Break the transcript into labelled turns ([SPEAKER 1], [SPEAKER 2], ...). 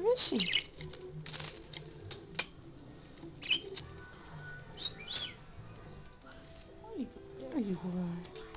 [SPEAKER 1] Where is she? There you, are.